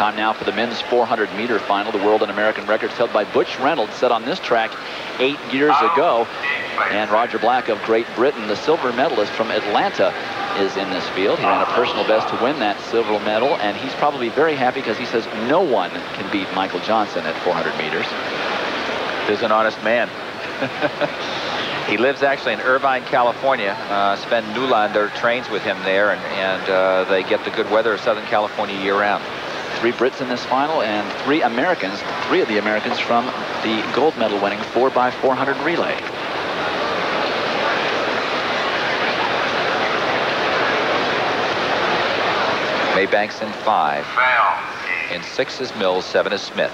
Time now for the men's 400 meter final. The world and American records held by Butch Reynolds set on this track eight years ago. And Roger Black of Great Britain, the silver medalist from Atlanta, is in this field. He ran a personal best to win that silver medal, and he's probably very happy because he says no one can beat Michael Johnson at 400 meters. He's an honest man. he lives actually in Irvine, California. Uh, Sven Nylander trains with him there, and, and uh, they get the good weather of Southern California year-round. Three Brits in this final and three Americans, three of the Americans from the gold medal winning 4x400 relay. Maybanks in five. In six is Mills, seven is Smith.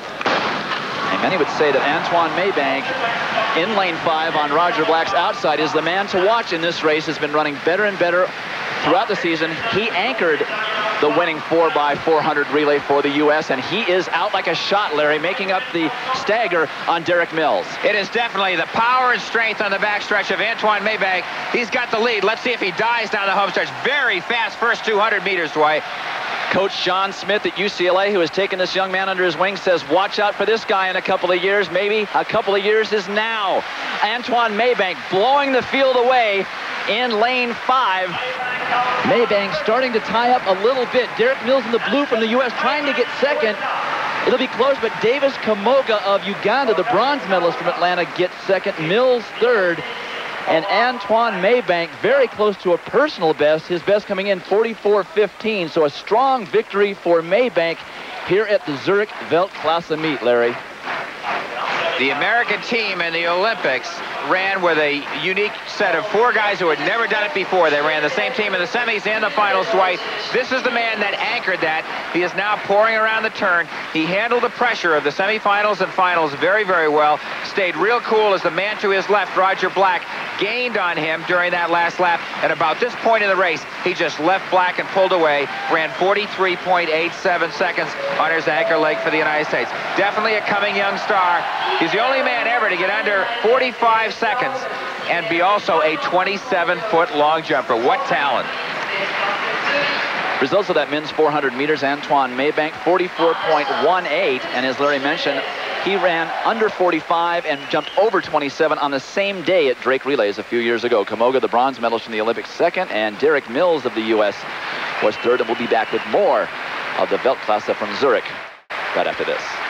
And many would say that Anthuan Maybank in lane five on Roger Black's outside is the man to watch in this race. Has been running better and better throughout the season. He anchored the winning 4x400 relay for the U.S., and he is out like a shot, Larry, making up the stagger on Derek Mills. It is definitely the power and strength on the backstretch of Anthuan Maybank. He's got the lead. Let's see if he dies down the home stretch. Very fast first 200 meters, Dwight. Coach John Smith at UCLA, who has taken this young man under his wing, says, watch out for this guy in a couple of years. Maybe a couple of years is now. Anthuan Maybank blowing the field away in lane five. Maybank starting to tie up a little bit. Derek Mills in the blue from the U.S. trying to get second. It'll be close, but Davis Kamoga of Uganda, the bronze medalist from Atlanta, gets second. Mills third. And Anthuan Maybank very close to a personal best. His best coming in 44.15. So a strong victory for Maybank here at the Zurich Weltklasse meet, Larry. The American team in the Olympics ran with a unique set of four guys who had never done it before. They ran the same team in the semis and the finals twice. This is the man that anchored that. He is now pouring around the turn. He handled the pressure of the semifinals and finals very, very well. Stayed real cool as the man to his left, Roger Black, gained on him during that last lap. And about this point in the race, he just left Black and pulled away. Ran 43.87 seconds on his anchor leg for the United States. Definitely a coming young star. He's the only man ever to get under 45 seconds and be also a 27-foot long jumper. What talent. Results of that men's 400 meters, Anthuan Maybank, 44.18. And as Larry mentioned, he ran under 45 and jumped over 27 on the same day at Drake Relays a few years ago. Kamoga, the bronze medalist from the Olympics, second, and Derek Mills of the U.S. was third. And we'll be back with more of the Weltklasse from Zurich right after this.